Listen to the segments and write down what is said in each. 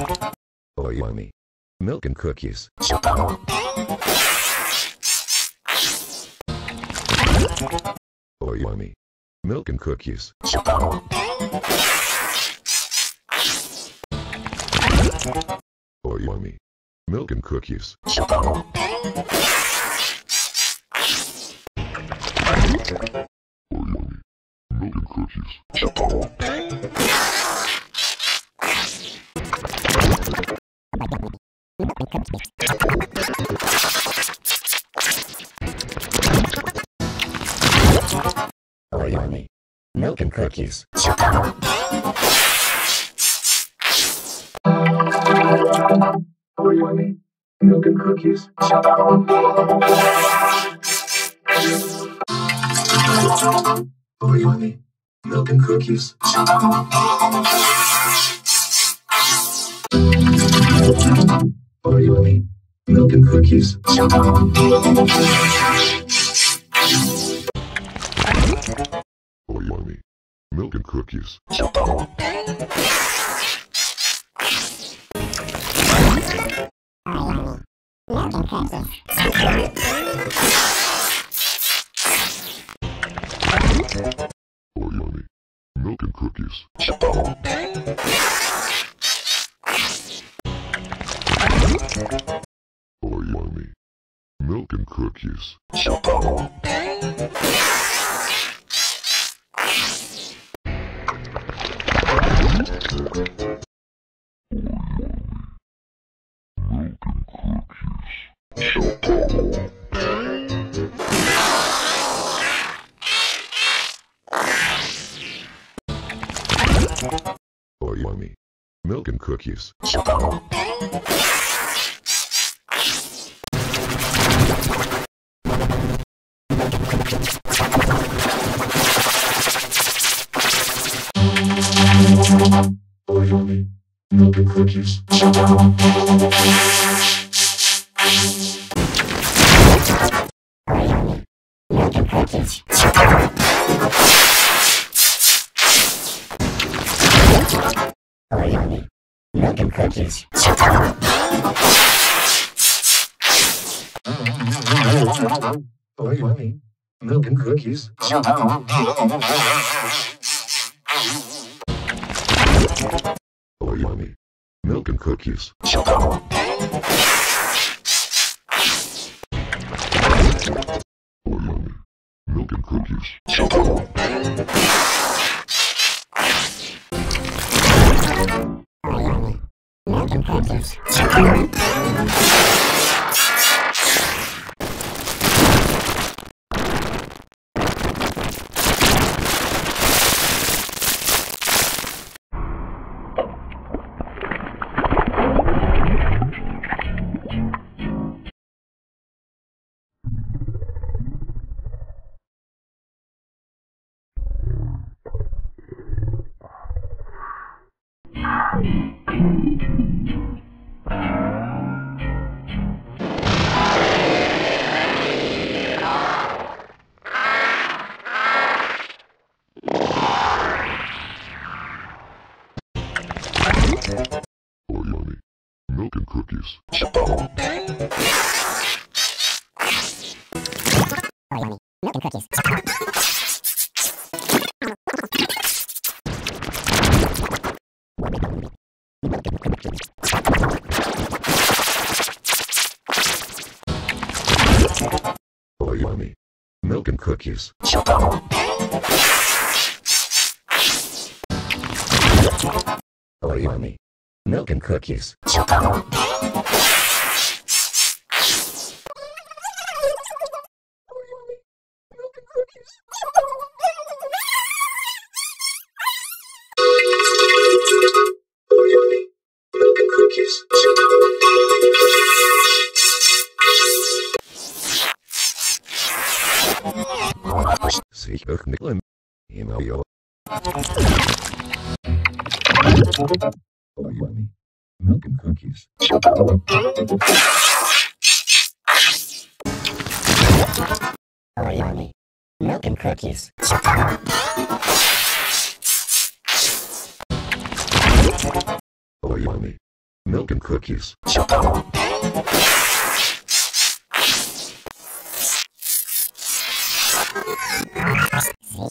Oh, yummy. Milk and cookies. Oh, yummy. Milk and cookies. Oh, yummy. Milk and cookies. Oh, yummy. Milk and cookies. Dunkin' cookies. Milk and cookies. Milk and cookies. Milk and cookies. Milk and cookies. Oh, yummy. Milk and cookies. Oh, yummy. Milk and cookies. Oh, yummy. Milk and cookies. Cookies. Oh. Milk and cookies. Oh, yummy. Milk and cookies. Oh, yummy. Milk and cookies. Oh, yummy. Milk and cookies. Milk and milk and cookies. Oh, yummy. Milk and cookies. Oh, yummy. Milk and cookies. Oh, Sich öffnen. Immer yo. Oh, yummy. Milk and cookies. Oh, yummy. Milk and cookies. Oh, yummy. Milk and cookies.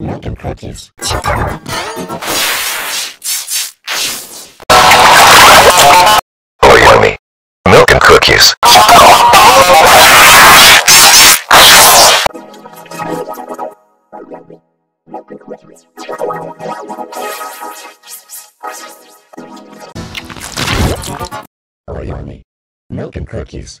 Oh, Milk and cookies. Oh, yummy. Milk and cookies. Oh, yummy. Milk and cookies.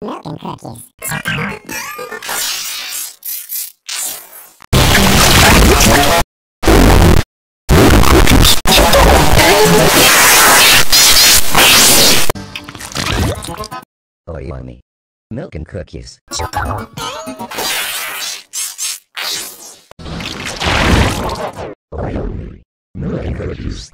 Milk and cookies. Oh, yummy. Milk and cookies. Yummy. Milk and cookies.